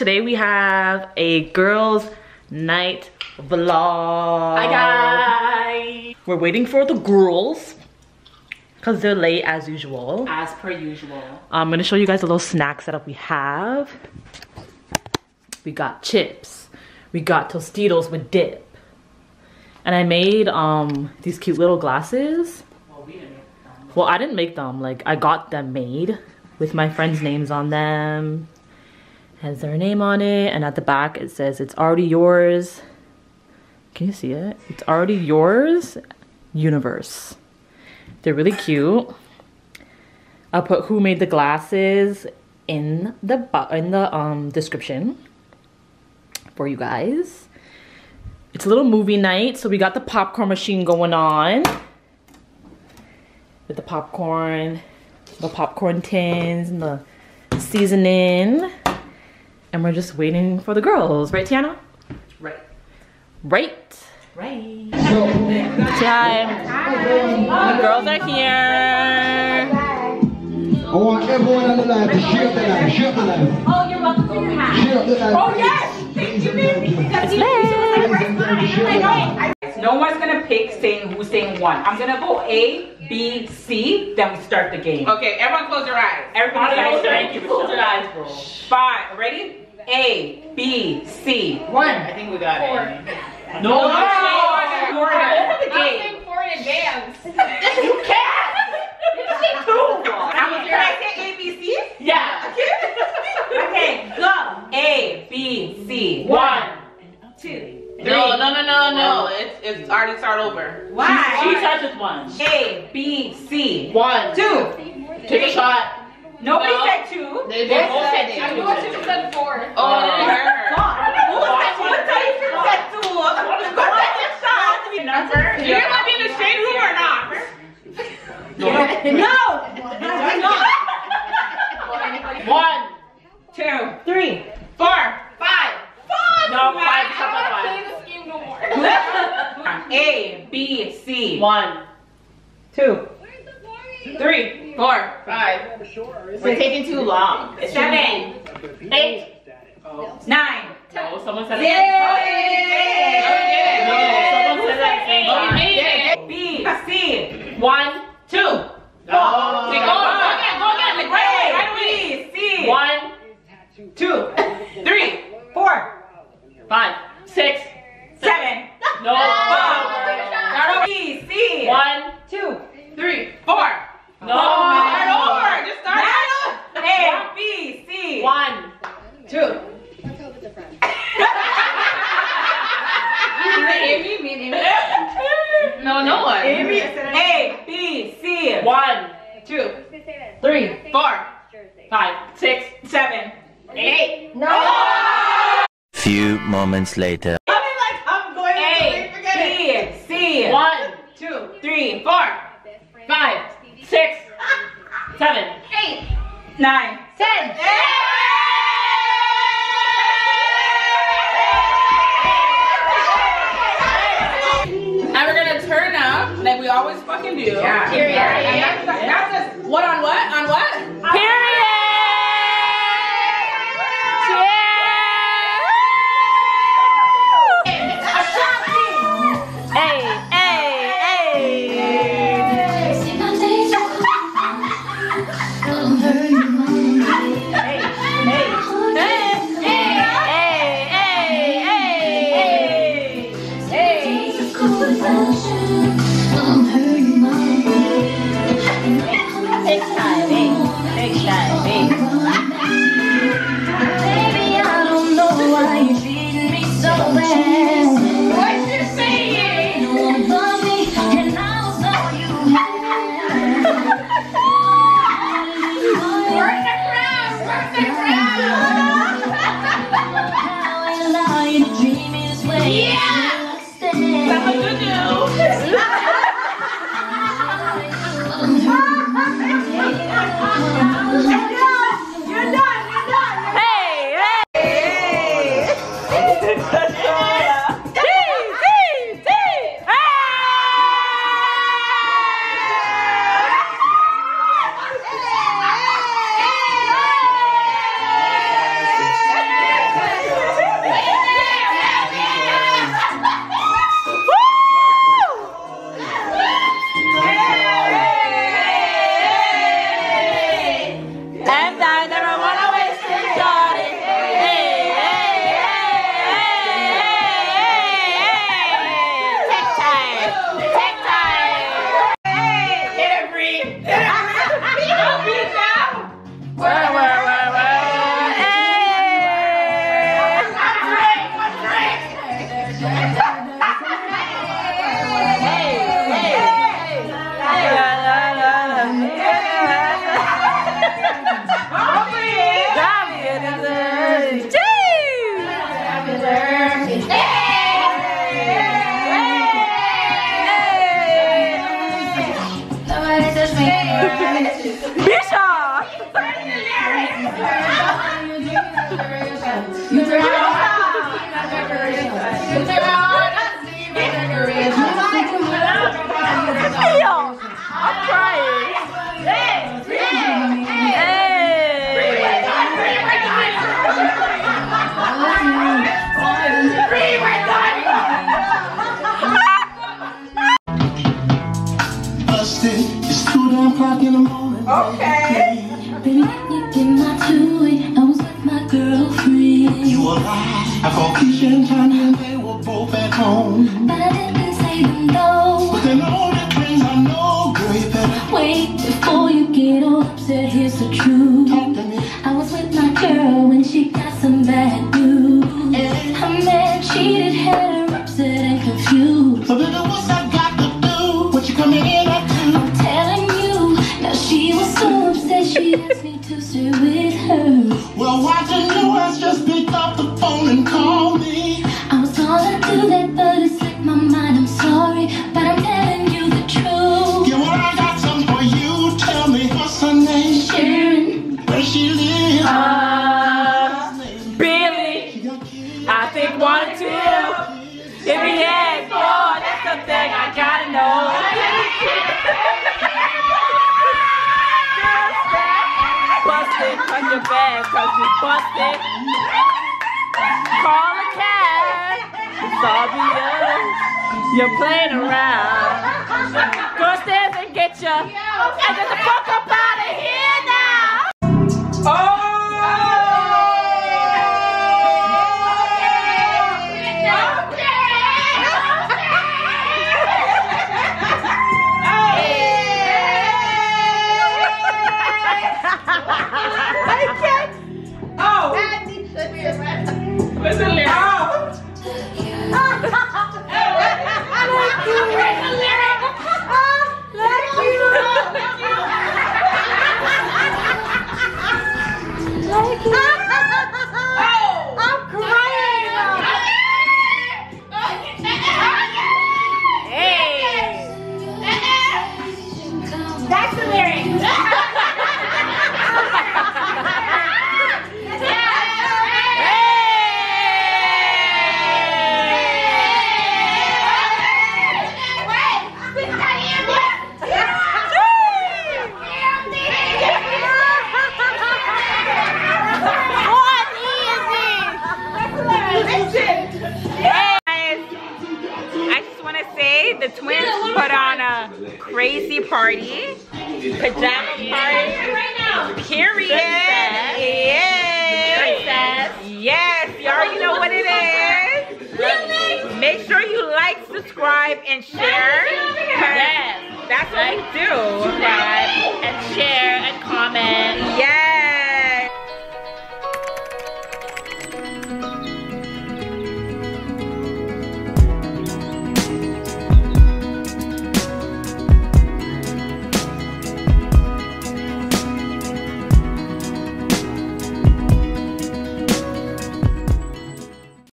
Today we have a girls night vlog. Hi guys! We're waiting for the girls because they're late as usual. As per usual. I'm gonna show you guys a little snack setup we have. We got chips. We got Tostitos with dip. And I made um these cute little glasses. Well, we didn't make them. Well, I didn't make them. Like, I got them made with my friends' names on them. Has their name on it. And at the back, it says, it's already yours. Can you see it? It's already yours, universe. They're really cute. I'll put who made the glasses in the in the um description for you guys. It's a little movie night, so we got the popcorn machine going on with the popcorn, the popcorn tins, and the seasoning. And we're just waiting for the girls, right, Tiana? Right. Right. Right. Say hi. The girls are here. I want everyone on the line to share the line, share the line. Oh, you're welcome to your hat. Share the line. Oh, yes! Thank you, baby. That's No one's gonna pick saying who's saying one. I'm gonna go A, B, C, then we start the game. Okay, everyone close your eyes. Everybody Close your- thank you. close your eyes, bro. Five, ready? A, B, C. One. I think we got it. No, No. no. Open the game. Nothing for in advance. You can't. I'm, can I say A, B, C? Yeah. Okay, go. A, B, C. One, two, three. No, no, no, no, no. It's it's already start over. She Why? starts with one. A, B, C. One. Two. Take a shot. Nobody No. said two. They both said I two. thought you said four. Oh, I didn't her. Who said two? Tell you who said two. Go take your shot. Number. You're gonna be in the shade room or not? No. One, Two. Three. four, five. No, five. I Stop don't at want to five. play the scheme no more. A, B, C. One. Two. Three. Four. We're taking too long. Seven. Eight. Nine. No, someone said Yay. it. No, someone said that same Oh, you time. made it. B, C. One, two. Oh. Okay, go, go again, go again. Like right away, right away. A, B, C. One, Two. Three. Four. five, six. Seven. No. Five. B, C. One, Two. Three. Four. no. Start over. Just start. A, B, C. One. Two. Amy, me, Amy. No, no one. A, B, C. One, Two. three, Four. five, six. Seven. Eight. Few moments later. A, B, C. One, Two. Three. Four. five, six, seven. Eight. Nine. Ten. And we're gonna turn up like we always fucking do. Yeah. Period. And that's, that's just what on what? I called Keisha and Tanya and they were both at home. But I didn't say them though. But then all the things I know, girl, you better wait before you get all upset. Here's the truth. ass cause you busted. Call a cab. It's all yours. You're playing around. Go upstairs and get ya. And get the fuck up out of here part. Period. Yes. Yes. You already know what it is. Make sure you like, subscribe, and share. Yes. That's what we do. Subscribe and share and comment. Yes.